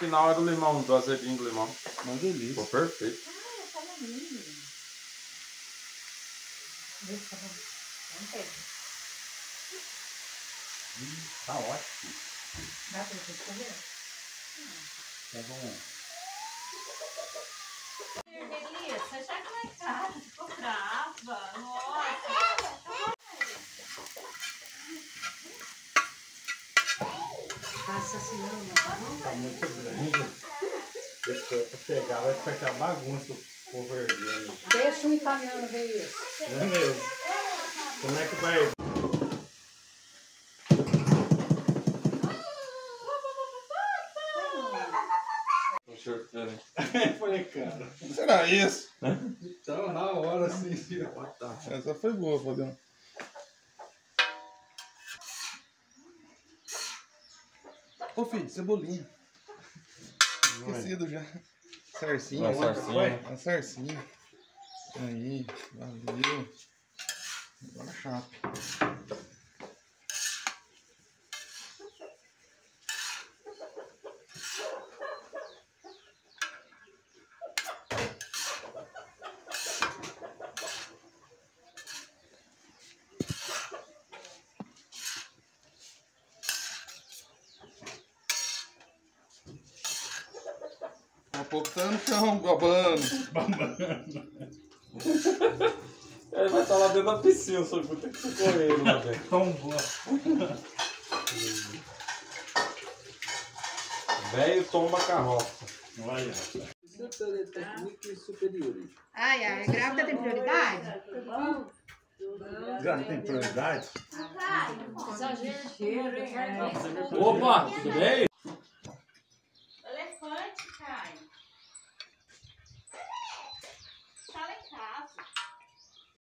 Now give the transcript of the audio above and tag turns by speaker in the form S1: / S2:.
S1: final era o limão, do azedinho do limão.
S2: Uma delícia.
S1: Ficou perfeito.
S3: Ah, tá lindo. Tá.
S2: Hum, tá ótimo.
S3: Dá pra você escolher?
S2: Tá bom.
S3: Delícia, já que na casa, ficou brava. Nossa. Passa assim, não, não.
S2: Tá muito grande. Depois pra pegar vai ficar aquela bagunça com vergonha.
S3: Deixa o italiano ver isso.
S2: Não é mesmo? Como é que vai?
S1: Um.
S2: Falei, cara.
S4: Será isso?
S2: Então, na hora, assim, sim.
S4: Essa foi boa, Fabiano. Ô filho, cebolinha. Esquecido já. Sarcinha.
S1: Uma sarcinha.
S4: Uma sarcinha. Aí, valeu. Agora chape. Tá no chão, babando.
S1: Ele vai estar lá dentro da piscina, só que vou ter que socorrer ele lá dentro.
S2: Tão boa.
S1: Velho tomba carroça.
S2: Olha.
S5: Técnicos superiores.
S3: Ai, ai, grávida tem prioridade?
S2: Já tem prioridade?
S1: Opa, tudo bem?